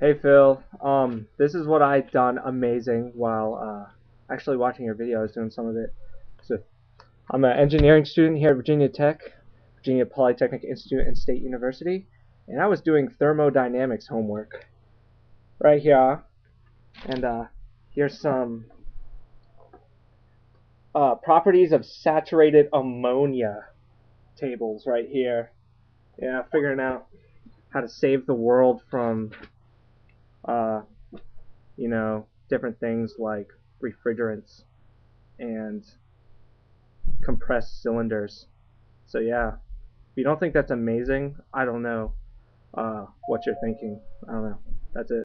Hey Phil, um, this is what I done amazing while uh, actually watching your video. I was doing some of it. So, I'm an engineering student here at Virginia Tech, Virginia Polytechnic Institute and State University, and I was doing thermodynamics homework right here. And uh, here's some uh, properties of saturated ammonia tables right here. Yeah, figuring out how to save the world from uh, you know, different things like refrigerants and compressed cylinders. So yeah, if you don't think that's amazing, I don't know uh, what you're thinking. I don't know. That's it.